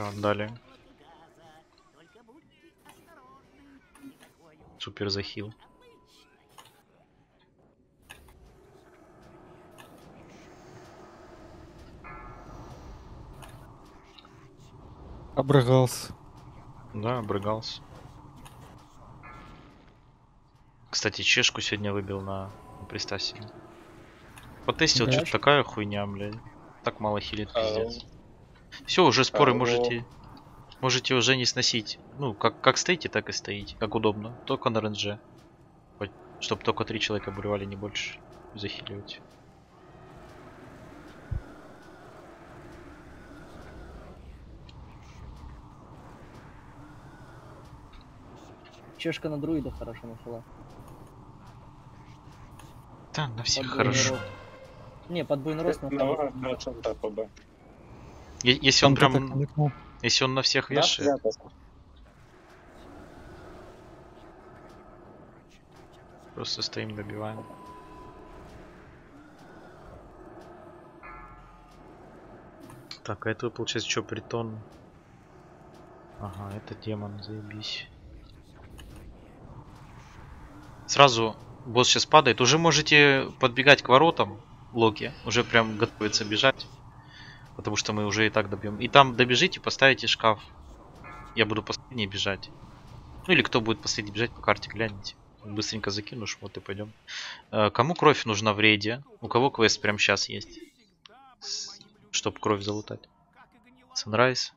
Все, отдали. Супер захил. Обрыгался. Да, обрыгался. Кстати, чешку сегодня выбил на, на пристасе. Потестил, Да? что-то такая хуйня, блядь. Так мало хилит, А, пиздец. Все, уже споры а, можете. Можете уже не сносить. Ну, как, как стоите, так и стоите. Как удобно. Только на РНЖ. Чтобы только три человека буревали, не больше. Захиливать. Чешка на друидов хорошо начала. Да, на всех хорошо. Не, подвойный рост на на. Е- Если он прям... Если он на всех Да, вешает, да, просто стоим, добиваем. Так, а это получается что, притон? Ага, это демон, заебись. Сразу босс сейчас падает. Уже можете подбегать к воротам, Локи. Уже прям готовится бежать. Потому что мы уже и так добьем. И там добежите, поставите шкаф. Я буду последний бежать. Ну или кто будет последний бежать по карте, гляньте. Быстренько закину шмот и пойдем. Э, Кому кровь нужна в рейде? У кого квест прямо сейчас есть? Чтоб кровь залутать. Sunrise.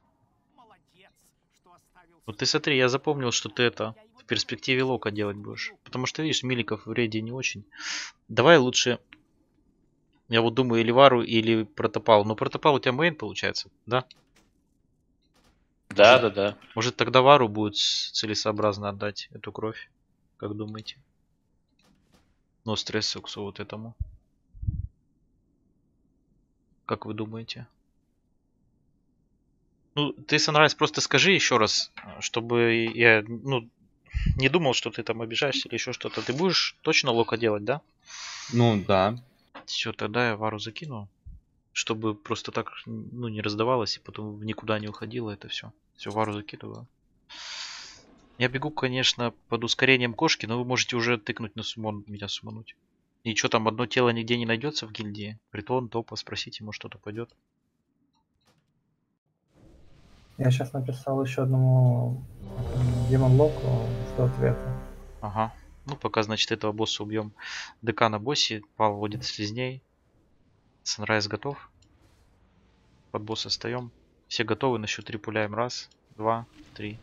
Вот ты смотри, я запомнил, что ты это в перспективе лока делать будешь. Потому что, видишь, миликов в рейде не очень. Давай лучше... Я вот думаю, или Вару, или Протопал. Но Протопал у тебя мейн получается, да? Да, да, да. Может тогда Вару будет целесообразно отдать эту кровь? Как думаете? Но стресс к вот этому. Как вы думаете? Ну, ты, Sunrise, просто скажи еще раз, чтобы я, ну, не думал, что ты там обижаешься или еще что-то. Ты будешь точно лока делать, да? Ну, да. Все, тогда я вару закину. Чтобы просто так, ну, не раздавалось и потом никуда не уходило это все. Все, вару закидываю. Я бегу, конечно, под ускорением кошки, но вы можете уже тыкнуть на сумон, меня сумануть. И что там, одно тело нигде не найдется в гильдии? Притон, топа, спросите, может что-то пойдет. Я сейчас написал еще одному Демон Локу, жду ответа. Ага. Ну, пока, значит, этого босса убьем. ДК на боссе, Пал вводит слизней. Санрайз готов. Под босса встаем. Все готовы, на счет три пуляем. Раз, два, три.